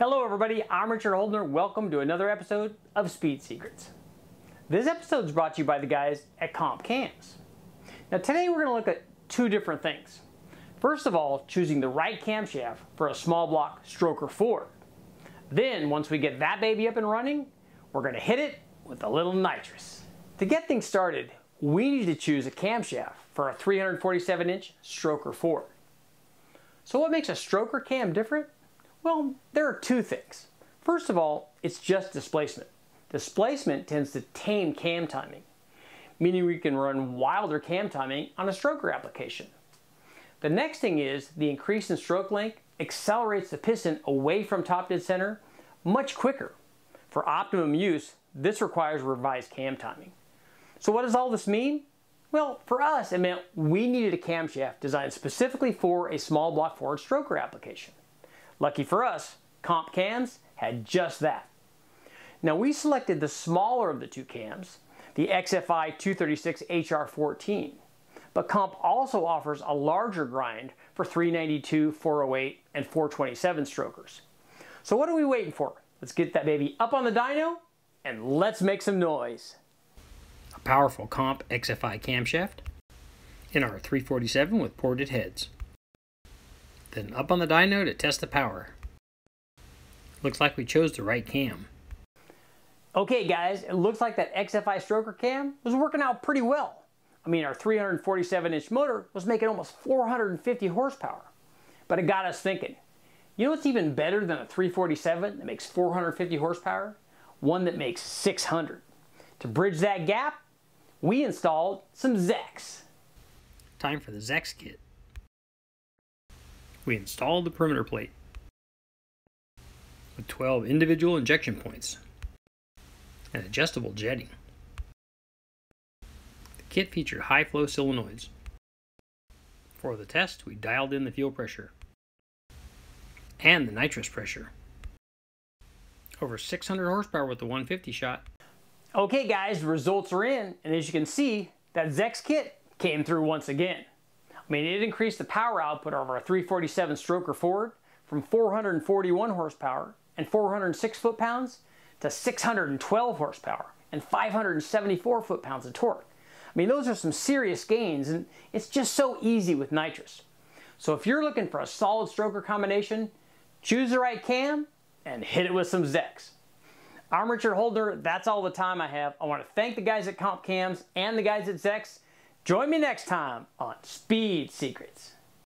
Hello everybody, I'm Richard Holdener. Welcome to another episode of Speed Secrets. This episode is brought to you by the guys at Comp Cams. Now today we're going to look at two different things. First of all, choosing the right camshaft for a small block stroker Ford. Then, once we get that baby up and running, we're going to hit it with a little nitrous. To get things started, we need to choose a camshaft for a 347 inch stroker Ford. So what makes a stroker cam different? Well, there are two things. First of all, it's just displacement. Displacement tends to tame cam timing, meaning we can run wilder cam timing on a stroker application. The next thing is the increase in stroke length accelerates the piston away from top dead center much quicker. For optimum use, this requires revised cam timing. So what does all this mean? Well, for us, it meant we needed a camshaft designed specifically for a small block Ford stroker application. Lucky for us, Comp Cams had just that. Now we selected the smaller of the two cams, the XFI 236 HR14. But Comp also offers a larger grind for 392, 408, and 427 strokers. So what are we waiting for? Let's get that baby up on the dyno and let's make some noise. A powerful Comp XFI camshaft in our 347 with ported heads. Then up on the dyno to test the power. Looks like we chose the right cam. Okay guys, it looks like that XFI stroker cam was working out pretty well. I mean, our 347 inch motor was making almost 450 horsepower. But it got us thinking, you know what's even better than a 347 that makes 450 horsepower? One that makes 600. To bridge that gap, we installed some Zex. Time for the Zex kit. We installed the perimeter plate with 12 individual injection points and adjustable jetting The kit featured high flow solenoids. For the test, we dialed in the fuel pressure and the nitrous pressure. Over 600 horsepower with the 150 shot. Okay guys, results are in, and as you can see, that Zex kit came through once again. I mean, it increased the power output of our 347 stroker Ford from 441 horsepower and 406 foot-pounds to 612 horsepower and 574 foot-pounds of torque. I mean, those are some serious gains, and it's just so easy with nitrous. So if you're looking for a solid stroker combination, choose the right cam and hit it with some Zex. I'm Richard Holdener. That's all the time I have. I want to thank the guys at Comp Cams and the guys at Zex. Join me next time on Speed Secrets.